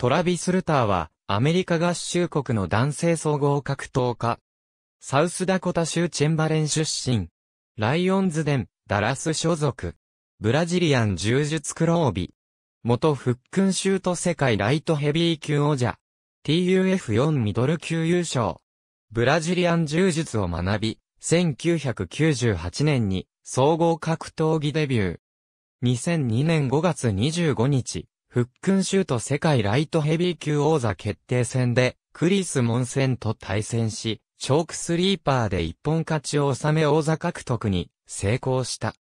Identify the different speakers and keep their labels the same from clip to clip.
Speaker 1: トラビス・ルターは、アメリカ合衆国の男性総合格闘家。サウスダコタ州チェンバレン出身。ライオンズデン、ダラス所属。ブラジリアン柔術黒帯。元フックンシュート世界ライトヘビー級王者。TUF4 ミドル級優勝。ブラジリアン柔術を学び、1998年に総合格闘技デビュー。2002年5月25日、フックンシュート世界ライトヘビー級王座決定戦で、クリス・モンセンと対戦し、チョークスリーパーで一本勝ちを収め王座獲得に成功した。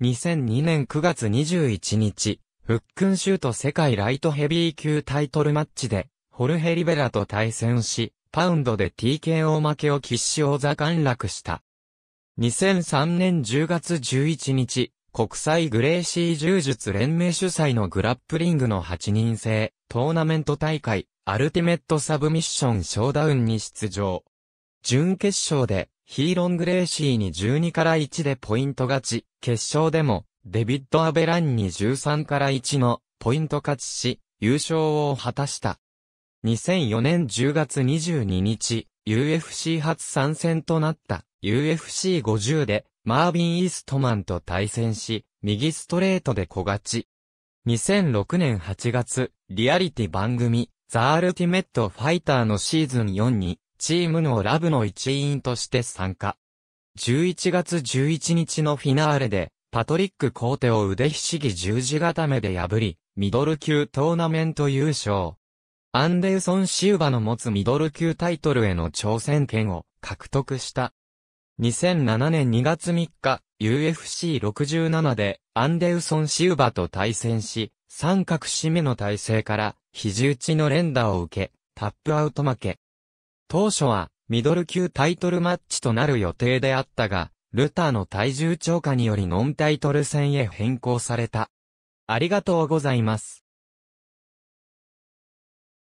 Speaker 1: 2002年9月21日、フックンシュート世界ライトヘビー級タイトルマッチで、ホルヘリベラと対戦し、パウンドで TKO 負けを喫し王座陥落した。2003年10月11日、国際グレーシー柔術連盟主催のグラップリングの8人制トーナメント大会アルティメットサブミッションショーダウンに出場。準決勝でヒーロン・グレーシーに12から1でポイント勝ち、決勝でもデビッド・アベランに13から1のポイント勝ちし、優勝を果たした。2004年10月22日、UFC 初参戦となった UFC50 でマービン・イーストマンと対戦し、右ストレートで小勝ち。2006年8月、リアリティ番組、ザ・アルティメット・ファイターのシーズン4に、チームのラブの一員として参加。11月11日のフィナーレで、パトリック・コーテを腕ひしぎ十字固めで破り、ミドル級トーナメント優勝。アンデルソン・シウバの持つミドル級タイトルへの挑戦権を獲得した。2007年2月3日、UFC67 でアンデウソン・シウバと対戦し、三角締めの体勢から肘打ちの連打を受け、タップアウト負け。当初はミドル級タイトルマッチとなる予定であったが、ルターの体重超過によりノンタイトル戦へ変更された。ありがとうございます。